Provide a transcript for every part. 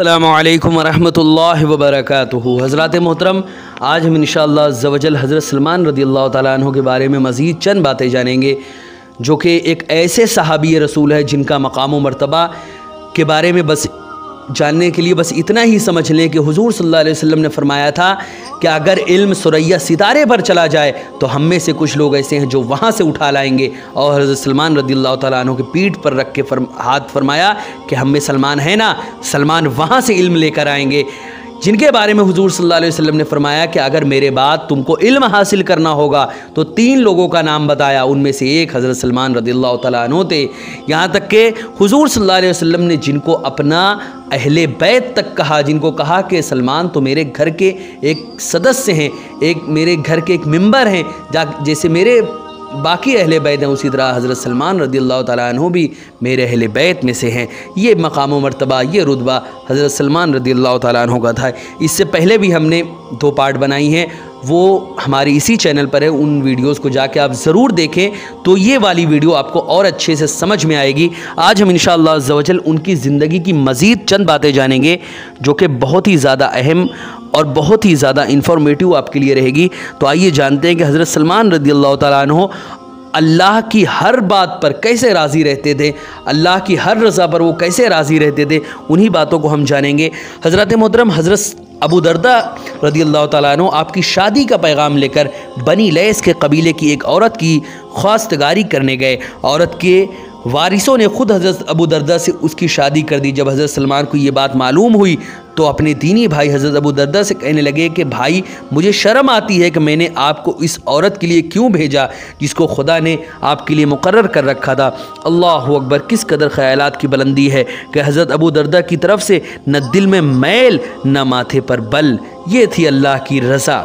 असलकम वरहमल वबरक हज़रत मोहतरम आज हम इनशा जवजल हज़रत सलमान रदी अल्लाह तु के बारे में मज़ीद चंद बातें जानेंगे, जो कि एक ऐसे सहाबी रसूल है जिनका मकाम मरतबा के बारे में बस जानने के लिए बस इतना ही समझ लें कि हुजूर सल्लल्लाहु अलैहि वसल्लम ने फरमाया था कि अगर इल्म सुरैया सितारे पर चला जाए तो हम में से कुछ लोग ऐसे हैं जो वहाँ से उठा लाएँगे। और हज़रत सलमान रदी अल्लाह तु की पीठ पर रख के फरम, हाथ फरमाया कि हम में सलमान है ना सलमान वहाँ से इल्म लेकर आएँगे। जिनके बारे में हुजूर सल्लल्लाहु अलैहि वसल्लम ने फरमाया कि अगर मेरे बाद तुमको इल्म हासिल करना होगा तो तीन लोगों का नाम बताया। उनमें से एक हज़रत सलमान रदील्ला तु थे। यहाँ तक कि हुजूर सल्लल्लाहु अलैहि वसल्लम ने जिनको अपना अहले बैत तक कहा, जिनको कहा कि सलमान तो मेरे घर के एक सदस्य हैं, एक मेरे घर के एक मेंबर हैं, जा जैसे मेरे बाकी अहल बैत हैं उसी तरह हज़रत सलमान रदी अल्लाह तु भी मेरे अहल बैत में से हैं। ये मकाम मरतबा, ये रुतबा हज़रत सलमान रदी अल्लाह तु का था। इससे पहले भी हमने दो पार्ट बनाई हैं। वो हमारे इसी चैनल पर है, उन वीडियोस को जाके आप ज़रूर देखें तो ये वाली वीडियो आपको और अच्छे से समझ में आएगी। आज हम इन शवजल उनकी ज़िंदगी की मज़ीद चंद बातें जानेंगे, जो कि बहुत ही ज़्यादा अहम और बहुत ही ज़्यादा इन्फॉर्मेटिव आपके लिए रहेगी। तो आइए जानते हैं कि हज़रत सलमान रदी अल्लाह तु अल्लाह की हर बात पर कैसे राज़ी रहते थे? अल्लाह की हर रज़ा पर वो कैसे राज़ी रहते थे? उन्हीं बातों को हम जानेंगे। हज़रत मोहतरम, हज़रत अबू दरदा रदी अल्लाह तु आपकी शादी का पैगाम लेकर बनी लैस के कबीले की एक औरत की ख्वास्तगारी करने गए। औरत के वारिसों ने ख़ुद हज़रत अबू दरदा से उसकी शादी कर दी। जब हज़रत सलमान को ये बात मालूम हुई तो अपने दीनी भाई हज़रत अबू दर्दा से कहने लगे कि भाई, मुझे शर्म आती है कि मैंने आपको इस औरत के लिए क्यों भेजा, जिसको खुदा ने आपके लिए मुकर कर रखा था। अल्लाह अकबर, किस कदर ख्याल की बुलंदी है कि हज़रत अबू दर्दा की तरफ़ से न दिल में मैल, न माथे पर बल। ये थी अल्लाह की रज़ा।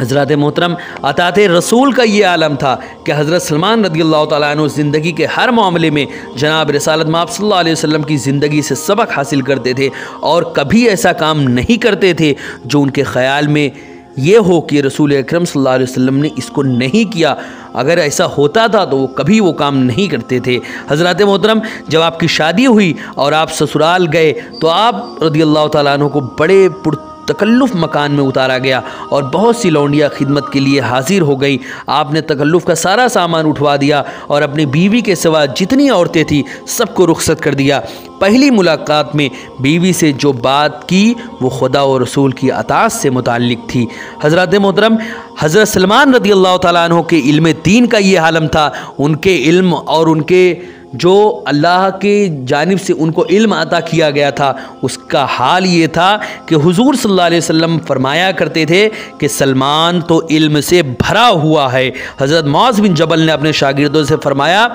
हज़रत मोहतरम, अतात रसूल का ये आलम था कि हज़रत सलमान रदी अल्लाह तु ज़िंदगी के हर मामले में जनाब रसालत माप वसल्लम की ज़िंदगी से सबक हासिल करते थे और कभी ऐसा काम नहीं करते थे जो उनके ख़्याल में ये हो कि रसूल अक्रम वसल्लम ने इसको नहीं किया। अगर ऐसा होता था तो वो कभी वो काम नहीं करते थे। हज़रत मोहतरम, जब आपकी शादी हुई और आप ससुराल गए तो आप रदी अल्लाह तु को बड़े पुर तकल्लुफ़ मकान में उतारा गया और बहुत सी लौंडियाँ खिदमत के लिए हाजिर हो गई। आपने तकल्लुफ़ का सारा सामान उठवा दिया और अपनी बीवी के सिवा जितनी औरतें थीं, सबको रुखसत कर दिया। पहली मुलाकात में बीवी से जो बात की, वो खुदा और रसूल की अताश से मुतक थी। हज़रत मोहतरम, हज़रत सलमान रदी अल्लाह तु के इल्म दीन का ये आलम था। उनके इल्म और उनके जो अल्लाह की जानब से उनको इल्म अता किया गया था, उसका हाल ये था कि हुजूर सल्लल्लाहु अलैहि वसल्लम फरमाया करते थे कि सलमान तो इल्म से भरा हुआ है। हज़रत मौज बिन जबल ने अपने शागिर्दों से फरमाया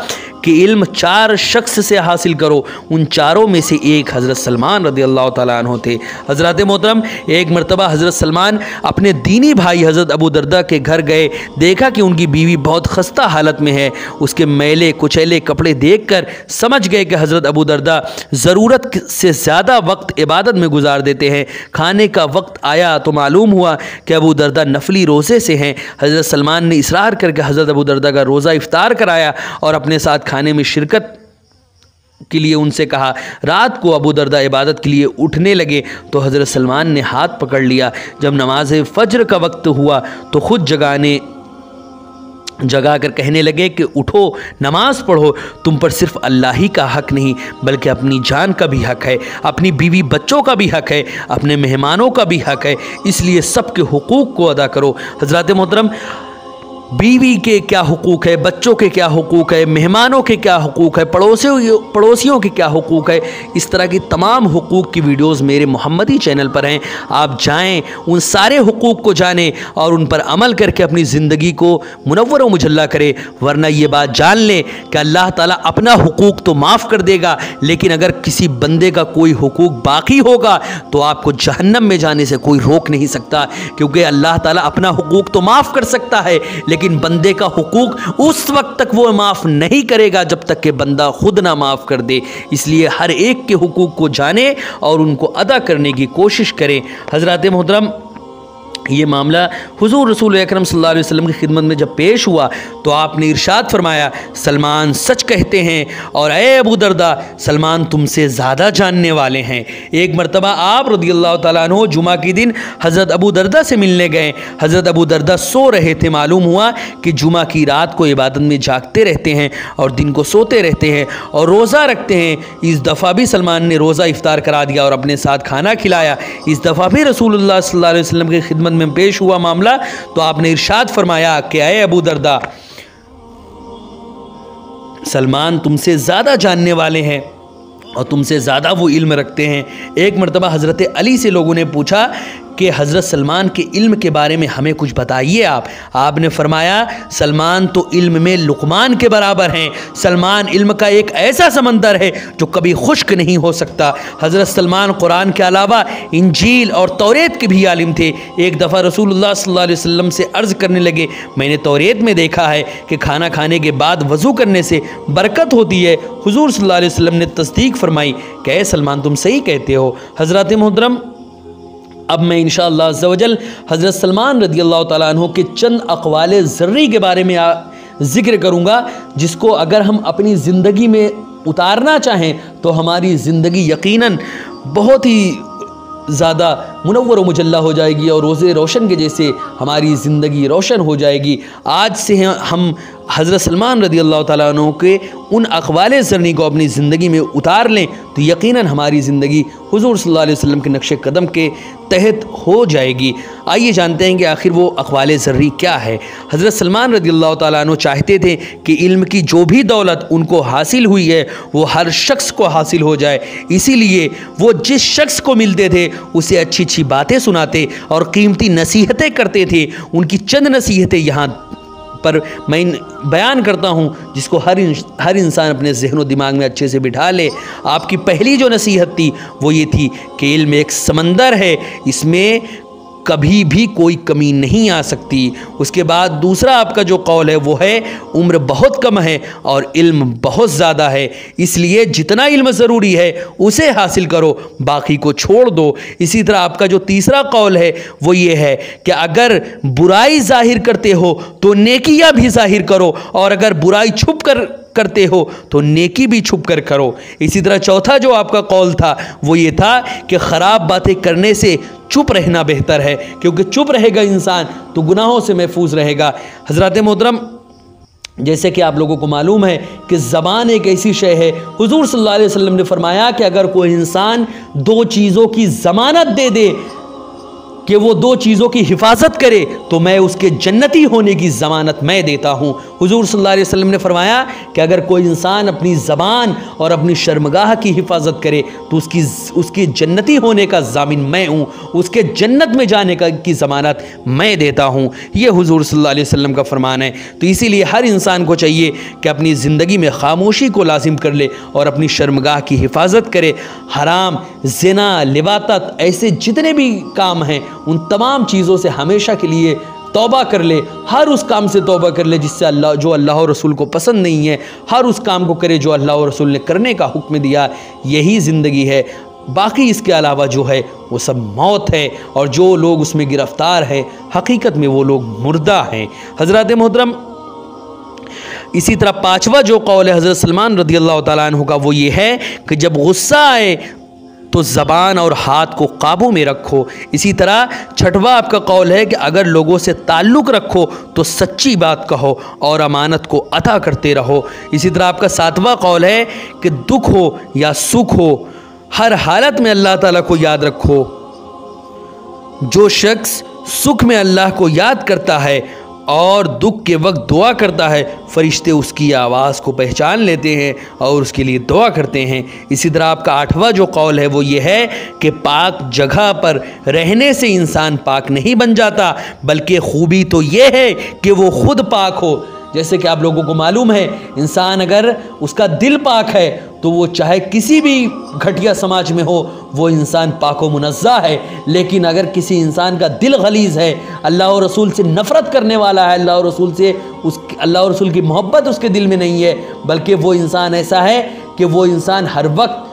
कि इल्म चार शख्स से हासिल करो। उन चारों में से एक हज़रत सलमान रदी अल्लाह तु थे। हज़रत मोहतरम, एक मरतबा हज़रत सलमान अपने दीनी भाई हज़रत अबू दरदा के घर गए। देखा कि उनकी बीवी बहुत खस्ता हालत में है। उसके मैले, कुचैले कपड़े देख कर समझ गए कि हज़रत अबू दरदा ज़रूरत से ज़्यादा वक्त इबादत में गुजार देते हैं। खाने का वक्त आया तो मालूम हुआ कि अबू दरदा नफली रोज़े से हैं। हज़रत सलमान ने इसरार करके हज़रत अबू दरदा का रोज़ा इफ्तार कराया और अपने साथ खाने में शिरकत के लिए उनसे कहा, रात को अबू दरदा इबादत के लिए उठने लगे तो हज़रत सलमान ने हाथ पकड़ लिया। जब नमाज़ फ़ज्र का वक्त हुआ तो ख़ुद जगाने जगा कर कहने लगे कि उठो, नमाज़ पढ़ो, तुम पर सिर्फ़ अल्लाह ही का हक नहीं, बल्कि अपनी जान का भी हक है, अपनी बीवी बच्चों का भी हक है, अपने मेहमानों का भी हक है, इसलिए सबके हकूक़ को अदा करो। हज़रत मोहतरम बीवी के क्या हकूक़ है, बच्चों के क्या हकूक़ है, मेहमानों के क्या हकूक़ है, पड़ोसियों पड़ोसियों के क्या हकूक़ है, इस तरह की तमाम हकूक़ की वीडियोस मेरे मोहम्मदी चैनल पर हैं। आप जाएँ, उन सारे हकूक़ को जानें और उन पर अमल करके अपनी ज़िंदगी को मुनवर मुजल्ला करें, वरना ये बात जान लें कि अल्लाह ताला अपना हकूक़ तो माफ़ कर देगा, लेकिन अगर किसी बंदे का कोई हकूक़ बाकी होगा तो आपको जहन्नम में जाने से कोई रोक नहीं सकता, क्योंकि अल्लाह ताला अपना हकूक़ तो माफ़ कर सकता है, लेकिन लेकिन बंदे का हुकूक उस वक्त तक वो माफ़ नहीं करेगा जब तक कि बंदा खुद ना माफ़ कर दे। इसलिए हर एक के हुकूक को जाने और उनको अदा करने की कोशिश करें। हज़रत मोहतरम ये मामला हुजूर रसूल अकरम सल्लल्लाहु अलैहि वसल्लम की खिदमत में जब पेश हुआ तो आपने इरशाद फरमाया, सलमान सच कहते हैं और ए अबू दरदा, सलमान तुमसे ज़्यादा जानने वाले हैं। एक मरतबा आप रदी अल्लाह तु जुमा के दिन हज़रत अबू दरदा से मिलने गए। हज़रत अबू दरदा सो रहे थे, मालूम हुआ कि जुमा की रात को इबादत में जागते रहते हैं और दिन को सोते रहते हैं और रोज़ा रखते हैं। इस दफ़ा भी सलमान ने रोज़ा इफ्तार करा दिया और अपने साथ खाना खिलाया। इस दफ़ा भी रसूल सल्लल्लाहु अलैहि वसल्लम की खिदमत में पेश हुआ मामला तो आपने इरशाद फरमाया कि आए अबू दरदा, सलमान तुमसे ज़्यादा जानने वाले हैं और तुमसे ज़्यादा वो इल्म रखते हैं। एक मरतबा हज़रत अली से लोगों ने पूछा कि हज़रत सलमान के इल्म के बारे में हमें कुछ बताइए आप। आपने फरमाया, सलमान तो इल्म में लुकमान के बराबर हैं। सलमान इल्म का एक ऐसा समंदर है जो कभी खुश्क नहीं हो सकता। हज़रत सलमान कुरान के अलावा इंजील और तौरेत के भी आलिम थे। एक दफ़ा रसूलुल्लाह सल्लल्लाहु अलैहि वसल्लम से अर्ज़ करने लगे, मैंने तौरेत में देखा है कि खाना खाने के बाद वज़ू करने से बरकत होती है। हुजूर अलैहि वसल्लम ने तस्दीक फरमाई कि सलमान, तुम सही कहते हो। हज़रत मोहतरम अब मैं इन शवजल हज़रत सलमान रदी अल्लाह तु के चंद अकवाल ज़र्री के बारे में ज़िक्र करूँगा, जिसको अगर हम अपनी ज़िंदगी में उतारना चाहें तो हमारी ज़िंदगी यकीनन बहुत ही ज़्यादा मुनवर मुजल्ला हो जाएगी और रोज़े रोशन के जैसे हमारी ज़िंदगी रोशन हो जाएगी। आज से हम हज़रत सलमान रदी अल्लाह तु के उन अखबाल सरनी को अपनी ज़िंदगी में उतार लें तो यकीनन हमारी ज़िंदगी हुजूर अलैहि वसल्लम के नक्श कदम के तहत हो जाएगी। आइए जानते हैं कि आखिर वो अखबाल ज़र्री क्या है। हज़रत सलमान रदी अल्लाह तु चाहते थे कि इल्म की जो भी दौलत उनको हासिल हुई है, वो हर शख्स को हासिल हो जाए। इसीलिए वो जिस शख्स को मिलते थे, उसे अच्छी अच्छी बातें सुनाते और कीमती नसीहतें करते थे। उनकी चंद नसीहतें यहाँ पर मैं बयान करता हूँ जिसको हर इन, हर इंसान अपने जहनों दिमाग में अच्छे से बिठा ले। आपकी पहली जो नसीहत थी वो ये थी कि इल्म एक समंदर है। इसमें कभी भी कोई कमी नहीं आ सकती। उसके बाद दूसरा आपका जो कौल है, वो है, उम्र बहुत कम है और इल्म बहुत ज़्यादा है। इसलिए जितना इल्म ज़रूरी है, उसे हासिल करो, बाकी को छोड़ दो। इसी तरह आपका जो तीसरा कौल है, वो ये है कि अगर बुराई ज़ाहिर करते हो तो नेकियाँ भी ज़ाहिर करो और अगर बुराई छुप कर करते हो तो नेकी भी छुप कर करो। इसी तरह चौथा जो आपका कौल था, वो ये था कि ख़राब बातें करने से चुप रहना बेहतर है, क्योंकि चुप रहेगा इंसान तो गुनाहों से महफूज रहेगा। हज़रत मोहतरम, जैसे कि आप लोगों को मालूम है कि ज़बान एक ऐसी शय है। हुजूर सल्लल्लाहु अलैहि वसल्लम ने फरमाया कि अगर कोई इंसान दो चीज़ों की ज़मानत दे दे कि वो दो चीज़ों की हिफाजत करे तो मैं उसके जन्नती होने की ज़मानत मैं देता हूँ। हुजूर सल्लल्लाहु अलैहि वसल्लम ने फरमाया कि अगर कोई इंसान अपनी ज़बान और अपनी शर्मगाह की हिफाजत करे तो उसकी, उसके जन्नती होने का जामिन मैं हूँ, उसके जन्नत में जाने का, की ज़मानत मैं देता हूँ। ये हुजूर सल्लल्लाहु अलैहि वसल्लम का फरमान है। तो इसीलिए हर इंसान को चाहिए कि अपनी ज़िंदगी में खामोशी को लाजिम कर ले और अपनी शर्मगाह की हिफाजत करे। हराम, जना लिबात ऐसे जितने भी काम हैं उन तमाम चीज़ों से हमेशा के लिए तौबा कर ले। हर उस काम से तौबा कर ले जिससे अल्लाह, जो अल्लाह और रसूल को पसंद नहीं है। हर उस काम को करे जो अल्लाह और रसूल ने करने का हुक्म दिया। यही ज़िंदगी है। बाकी इसके अलावा जो है, वो सब मौत है और जो लोग उसमें गिरफ़्तार है, हकीकत में वो लोग मुर्दा हैं। हज़रत मोहतरम, इसी तरह पाँचवा जो कौल है हज़रत सलमान रदी अल्लाह तु का, वो ये है कि जब गुस्सा आए तो ज़बान और हाथ को काबू में रखो। इसी तरह छठवा आपका कौल है कि अगर लोगों से ताल्लुक़ रखो तो सच्ची बात कहो और अमानत को अता करते रहो। इसी तरह आपका सातवां कौल है कि दुख हो या सुख हो, हर हालत में अल्लाह ताला को याद रखो। जो शख्स सुख में अल्लाह को याद करता है और दुख के वक्त दुआ करता है। फरिश्ते उसकी आवाज़ को पहचान लेते हैं और उसके लिए दुआ करते हैं। इसी तरह आपका आठवां जो कौल है वो ये है कि पाक जगह पर रहने से इंसान पाक नहीं बन जाता, बल्कि खूबी तो ये है कि वो खुद पाक हो। जैसे कि आप लोगों को मालूम है, इंसान अगर उसका दिल पाक है तो वो चाहे किसी भी घटिया समाज में हो, वो इंसान पाको मुनज़ा है। लेकिन अगर किसी इंसान का दिल गलीज़ है, अल्लाह और रसूल से नफ़रत करने वाला है, अल्लाह और रसूल से उस अल्लाह और रसूल की मोहब्बत उसके दिल में नहीं है, बल्कि वो इंसान ऐसा है कि वो इंसान हर वक्त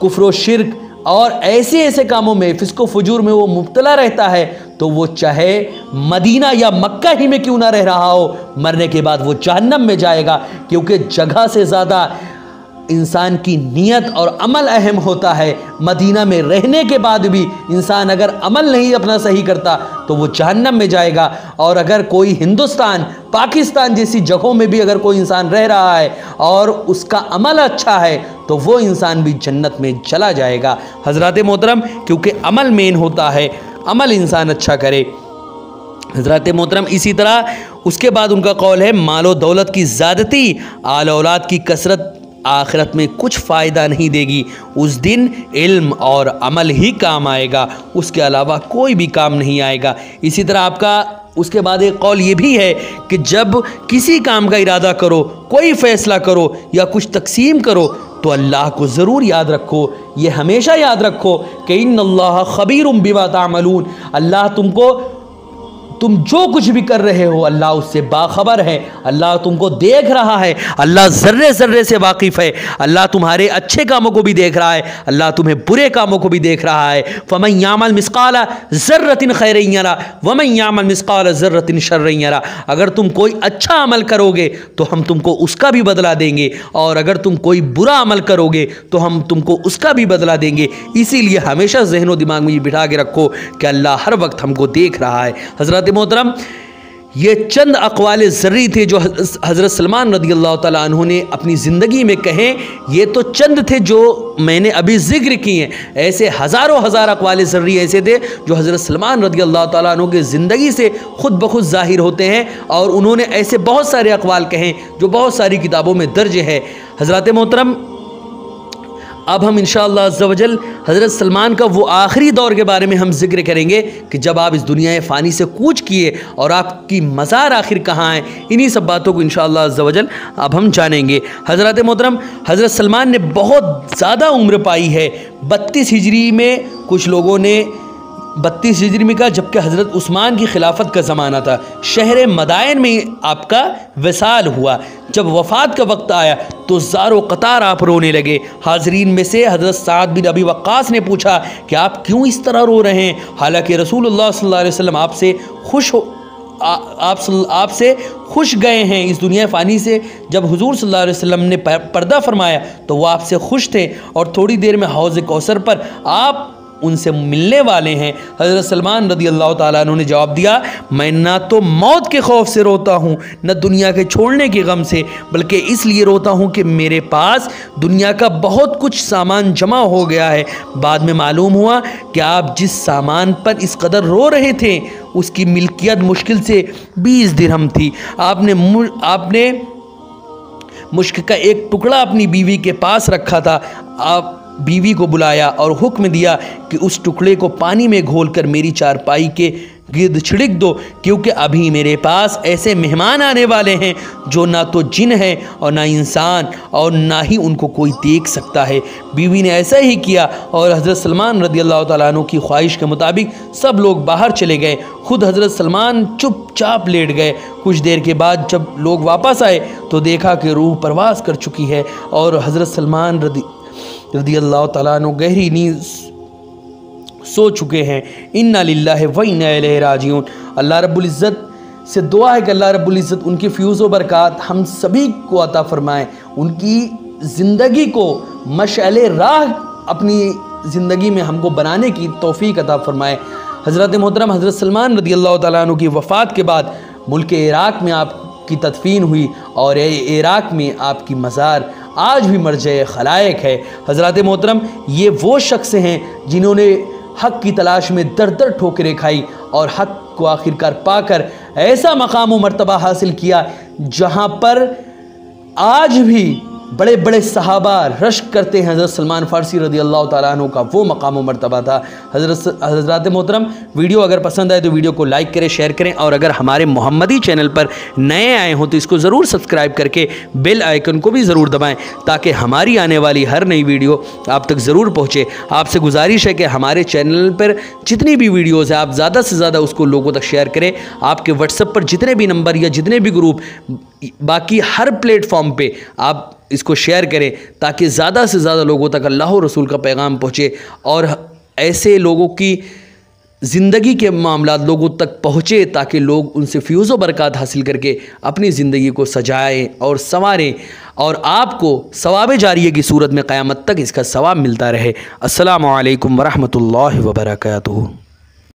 कुफ्र शिरक और ऐसे ऐसे कामों में, फिसको फजूर में वो मुबतला रहता है तो वो चाहे मदीना या मक्का ही में क्यों ना रह रहा हो, मरने के बाद वो जहन्नम में जाएगा, क्योंकि जगह से ज़्यादा इंसान की नीयत और अमल अहम होता है। मदीना में रहने के बाद भी इंसान अगर अमल नहीं अपना सही करता तो वो जहन्नम में जाएगा। और अगर कोई हिंदुस्तान, पाकिस्तान जैसी जगहों में भी अगर कोई इंसान रह रहा है और उसका अमल अच्छा है तो वो इंसान भी जन्नत में चला जाएगा। हज़रत मोहतरम, क्योंकि अमल मेन होता है। अमल इंसान अच्छा करे। हज़रत मोहतरम इसी तरह, उसके बाद उनका कौल है, मालो दौलत की ज़्यादती, आल औलाद की कसरत आखिरत में कुछ फ़ायदा नहीं देगी। उस दिन इल्म और अमल ही काम आएगा। उसके अलावा कोई भी काम नहीं आएगा। इसी तरह आपका उसके बाद एक कौल ये भी है कि जब किसी काम का इरादा करो, कोई फ़ैसला करो या कुछ तकसीम करो तो अल्लाह को ज़रूर याद रखो। ये हमेशा याद रखो कि इन अल्लाह खबीर बिवा तामलून। अल्लाह तुमको तुम जो कुछ भी कर रहे हो, अल्लाह उससे बाखबर है। अल्लाह तुमको देख रहा है। अल्लाह ज़र्रे ज़र्रे से वाकिफ़ है। अल्लाह तुम्हारे अच्छे कामों को भी देख रहा है। अल्लाह तुम्हें बुरे कामों को भी देख रहा है। फ़मन यामल मिसकाला ज़र्रतिन खैरयरा वमन यामल मिसकाल ज़र्रतिन शर्रयरा अगर तुम कोई अच्छा अमल करोगे तो हम तुमको उसका भी बदला देंगे। और अगर तुम कोई बुरा अमल करोगे तो हम तुमको उसका भी बदला देंगे। इसीलिए हमेशा जहन दिमाग में बिठा के रखो कि अल्लाह हर वक्त हमको देख रहा है। हज़रत मोहतरम, ये चंद अकवाल ज़र्री थे जो हज़रत सलमान रदी अल्लाह तु ने अपनी ज़िंदगी में कहे, ये तो चंद थे जो मैंने अभी ज़िक्र किए हैं। ऐसे हज़ारों हज़ार अकवाल ज़र्री ऐसे थे जो हज़रत सलमान रदी अल्लाह तु की ज़िंदगी से ख़ुद ब खुद ज़ाहिर होते हैं और उन्होंने ऐसे बहुत सारे अकवाल कहें जो बहुत सारी किताबों में दर्ज है। हज़रत मोहतरम अब हम इन शजल हज़रत सलमान का वो आखिरी दौर के बारे में हम ज़िक्र करेंगे कि जब आप इस दुनिया फ़ानी से कूच किए और आपकी मज़ार आखिर कहाँ है, इन्हीं सब बातों को इन शजल अब हम जानेंगे। हज़रत मोहतरम, हज़रत सलमान ने बहुत ज़्यादा उम्र पाई है। बत्तीस हिजरी में कुछ लोगों ने बत्तीस हिजरी में का जबकि हज़रत उस्मान की खिलाफत का ज़माना था। शहर मदायन में आपका विसाल हुआ। जब वफ़ात का वक्त आया तो ज़ारो कतार आप रोने लगे। हाजरीन में से हज़रत साद बिन अबी वक्स ने पूछा कि आप क्यों इस तरह रो रहे हैं? हालाँकि रसूलुल्लाह सल्लल्लाहु अलैहि वसल्लम आपसे खुश हो आप आपसे खुश गए हैं इस दुनिया फ़ानी से। जब हुजूर सल्लल्लाहु अलैहि वसल्लम ने पर्दा फरमाया तो वो आपसे खुश थे और थोड़ी देर में हौज़ कौसर पर आप उनसे मिलने वाले हैं। हज़रत सलमान रदी अल्लाह तु ने जवाब दिया, मैं ना तो मौत के खौफ से रोता हूँ, न दुनिया के छोड़ने के गम से, बल्कि इसलिए रोता हूँ कि मेरे पास दुनिया का बहुत कुछ सामान जमा हो गया है। बाद में मालूम हुआ कि आप जिस सामान पर इस कदर रो रहे थे, उसकी मिल्कियत मुश्किल से बीस दिरहम थी। आपने आपने मुश्क का एक टुकड़ा अपनी बीवी के पास रखा था। आप बीवी को बुलाया और हुक्म दिया कि उस टुकड़े को पानी में घोलकर मेरी चारपाई के गिर्द छिड़क दो, क्योंकि अभी मेरे पास ऐसे मेहमान आने वाले हैं जो ना तो जिन है और ना इंसान और ना ही उनको कोई देख सकता है। बीवी ने ऐसा ही किया और हज़रत सलमान रदी अल्लाह तु की ख्वाहिश के मुताबिक सब लोग बाहर चले गए। खुद हज़रत सलमान चुपचाप लेट गए। कुछ देर के बाद जब लोग वापस आए तो देखा कि रूह प्रवास कर चुकी है और हज़रत सलमान रदी रदी अल्लाह तु गहरी नींद सो चुके हैं। इन्ना लिल्ला व राजीन अल्लाह रब्बुल्ज़त से दुआ है कि अल्लाह रब्बुल्ज़त उनकी फ्यूज़ बरक़ात हम सभी को अता फ़रमाएँ। उनकी ज़िंदगी को मशल राह अपनी ज़िंदगी में हमको बनाने की तोफ़ी अता फ़रमाए। हज़रत मोहतरम हज़रत सलमान रदी अल्लाह तु की वफ़ात के बाद मुल्क इराक़ में आपकी तदफ़ीन हुई और इराक़ में आपकी मज़ार आज भी मर्ज खलायक है। हज़रत मोहतरम, ये वो शख्स हैं जिन्होंने हक़ की तलाश में दर दर ठोकरें खाई और हक़ को आखिरकार पाकर ऐसा मकाम व मरतबा हासिल किया जहाँ पर आज भी बड़े बड़े सहाबा रश करते हैं हज़रत सलमान फ़ारसी रदी अल्लाह तु का, वो मकाम व मरतबा था। हज़रत हज़रत मोहतरम, वीडियो अगर पसंद आए तो वीडियो को लाइक करें, शेयर करें और अगर हमारे मोहम्मदी चैनल पर नए आए हों तो इसको ज़रूर सब्सक्राइब करके बेल आइकन को भी ज़रूर दबाएँ ताकि हमारी आने वाली हर नई वीडियो आप तक ज़रूर पहुँचे। आपसे गुजारिश है कि हमारे चैनल पर जितनी भी वीडियोज़ है, आप ज़्यादा से ज़्यादा उसको लोगों तक शेयर करें। आपके व्हाट्सएप पर जितने भी नंबर या जितने भी ग्रुप, बाकी हर प्लेटफॉर्म पर आप इसको शेयर करें ताकि ज़्यादा से ज़्यादा लोगों तक अल्लाह रसूल का पैगाम पहुँचे और ऐसे लोगों की ज़िंदगी के मामला लोगों तक पहुँचे ताकि लोग उनसे फ्यूज़ बरक़ात हासिल करके अपनी ज़िंदगी को सजाएँ और संवारें और आपको सवाब जारिए की सूरत में क़्यामत तक इसका सवाब मिलता रहे। अस्सलाम वालेकुम वरहमतुल्लाहि